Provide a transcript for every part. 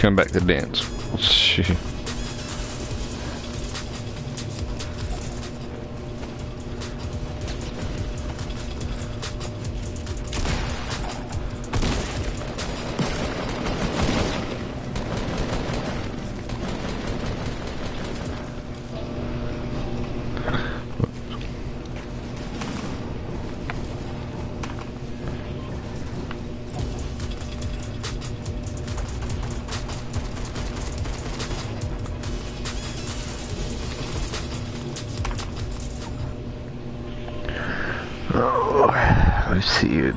come back to dance. Shit. see. you,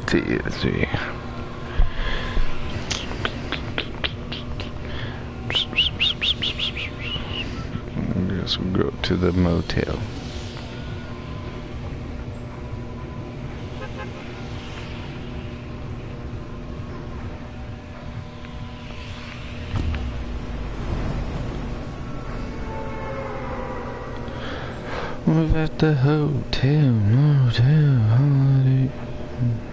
I guess we'll go to the motel. We're at the hotel, motel, holiday. That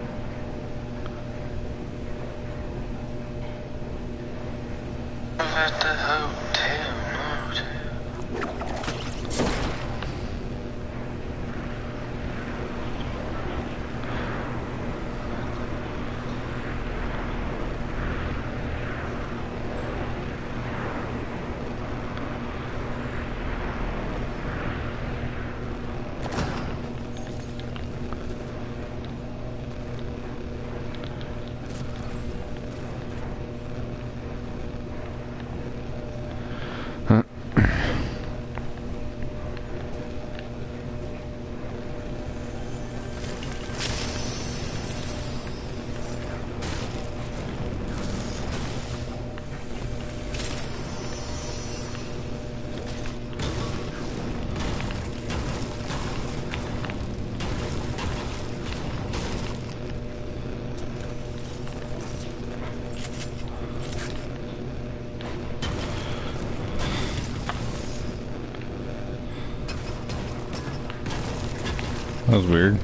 was weird.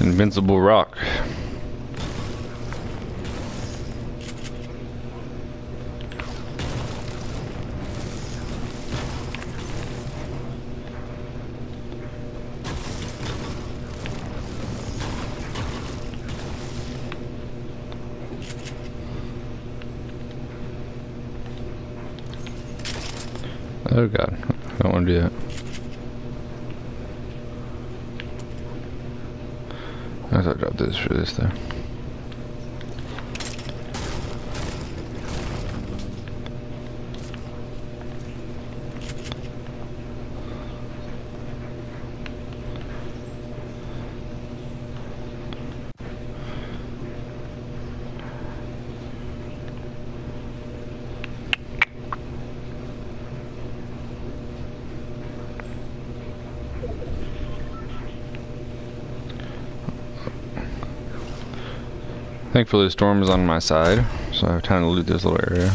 Invincible rock. Oh god, I don't want to do that. I thought I dropped this for this though. Thankfully the storm is on my side, so I have time to loot this little area.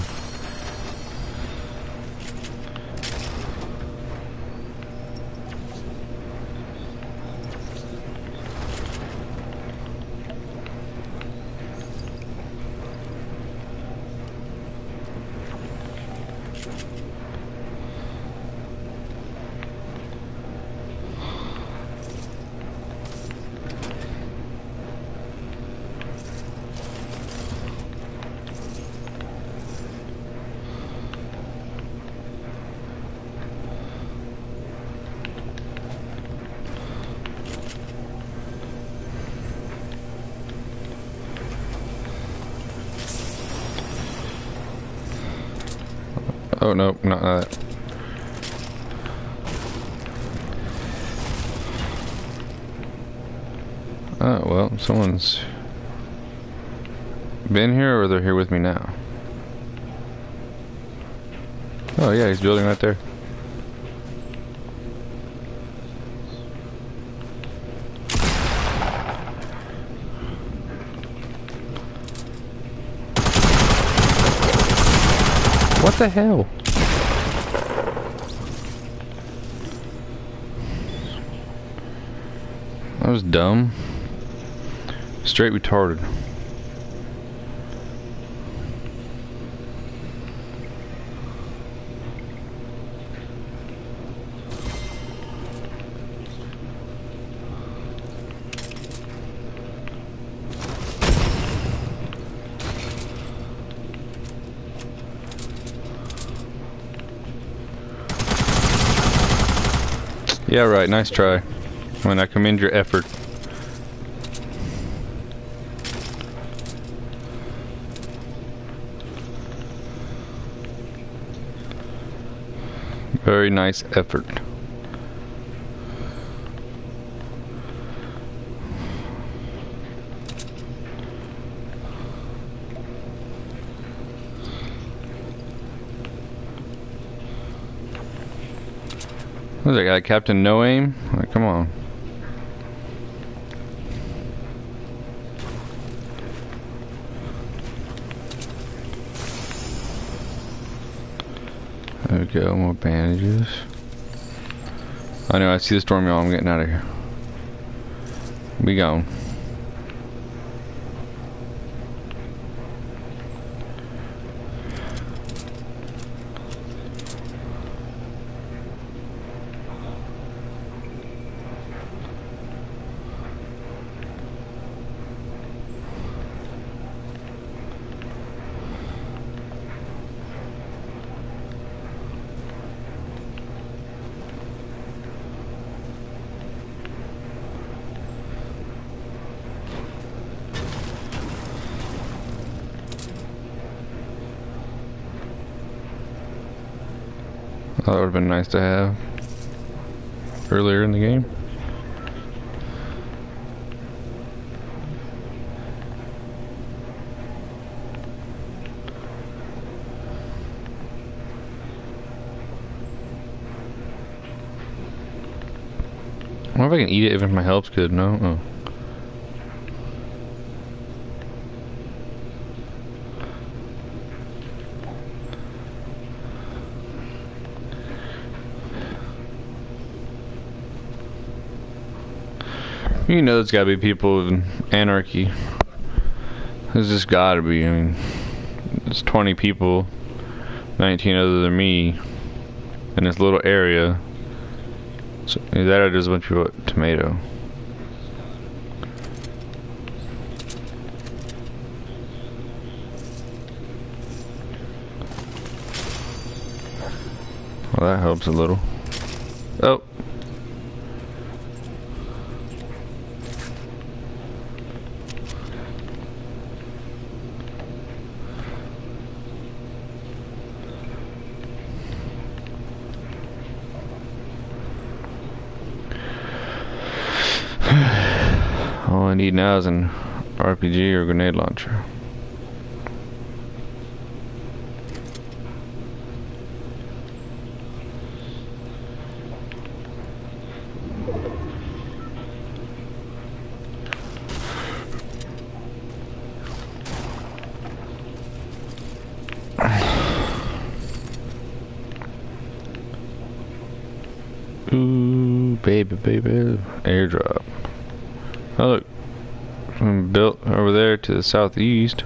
Oh, no, not that. Oh, well, someone's been here or they're here with me now? Oh, yeah, he's building right there. What the hell? That was dumb. Straight retarded. Yeah, right. Nice try. I mean, I commend your effort. Very nice effort. Who's that guy? Captain No Aim? Come on. There we go, more bandages. Oh, I know, I see the storm, y'all. I'm getting out of here. We gone. That would have been nice to have earlier in the game. I wonder if I can eat it even if my health's good. No? Oh. You know there's gotta be people in anarchy. There's just gotta be. I mean, there's 20 people, 19 other than me, in this little area. So that or there's a bunch of tomato. Well, that helps a little. Oh. All I need now is an RPG or grenade launcher. Ooh, baby, baby, airdrop. Oh look, built over there to the southeast.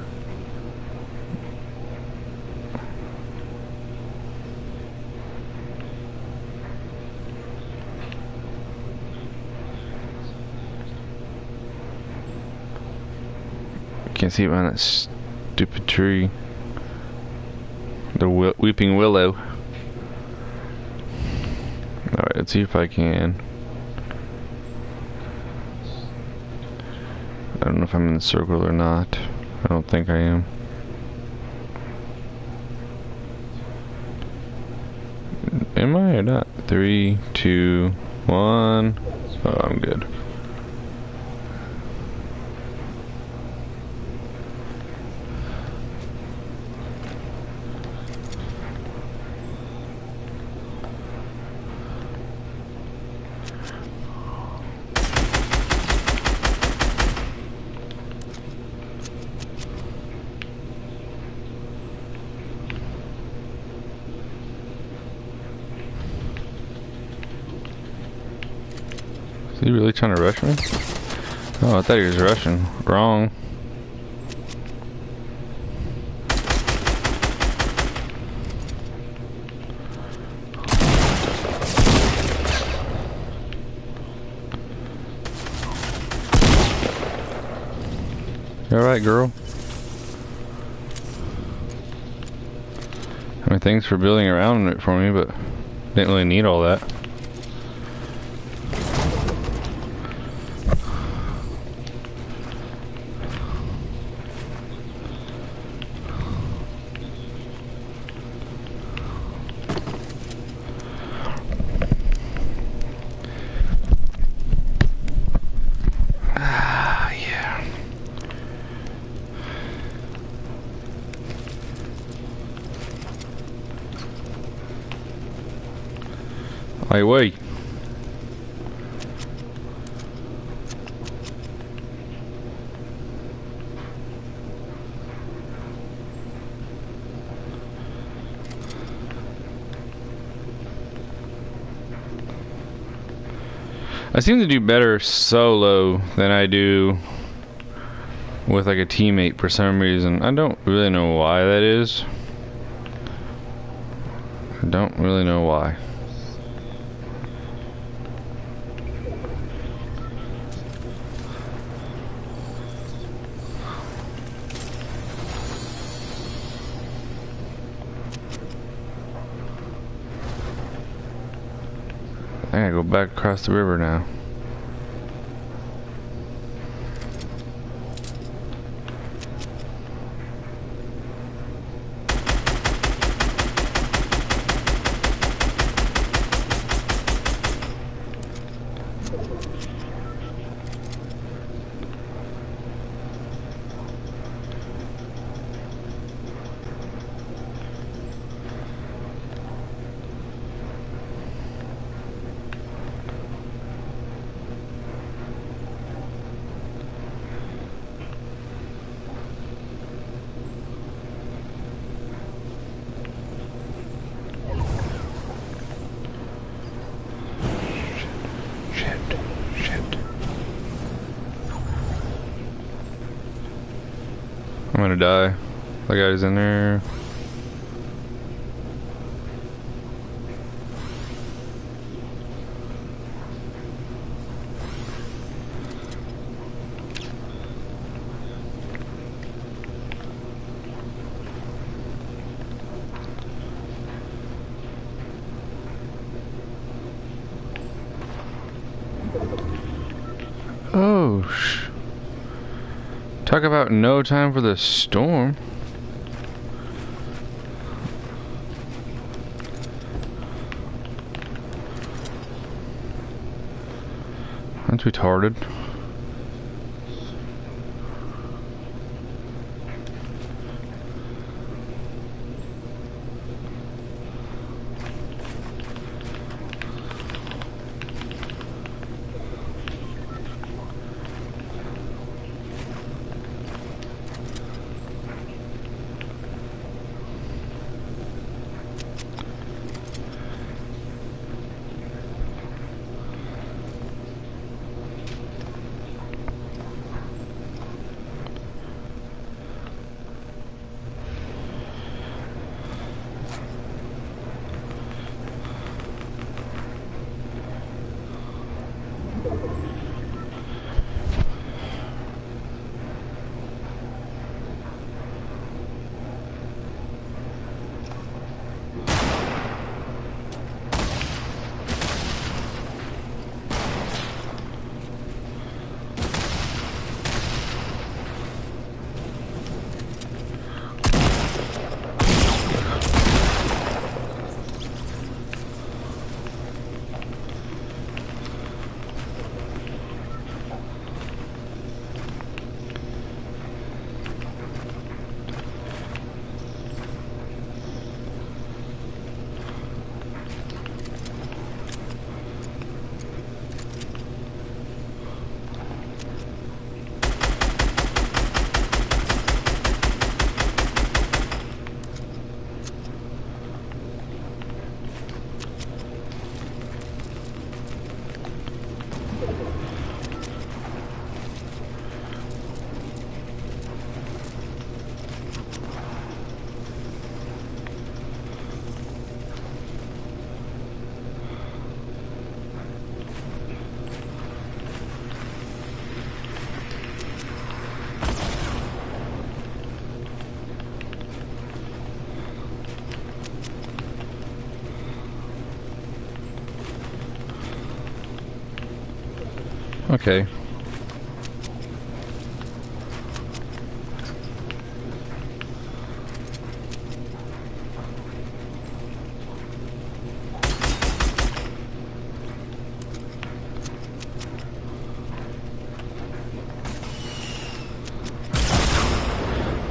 Can't see it behind that stupid tree. The weeping willow. Alright, let's see if I can. I don't know if I'm in the circle or not. I don't think I am. Am I or not? Three, two, one. Oh, I'm good. He really trying to rush me? Oh, I thought he was rushing. Wrong. Alright, girl. I mean, thanks for building around it for me, but didn't really need all that. Wait, wait. I seem to do better solo than I do with like a teammate for some reason. I don't really know why that is. I don't really know why. I gotta go back across the river now. Gonna die. That guy's in there. Oh. Talk about no time for the storm. That's retarded. Okay.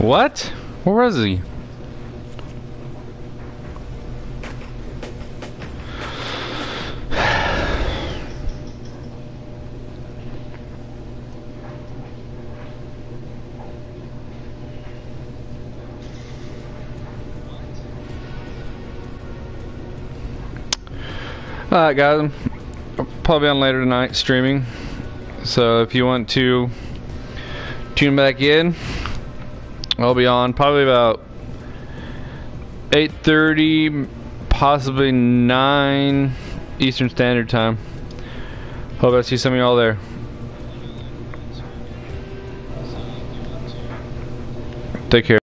What? Where was he? Alright guys, I'll probably on later tonight streaming. So if you want to tune back in, I'll be on probably about 8.30, possibly 9 Eastern Standard Time. Hope I see some of y'all there. Take care.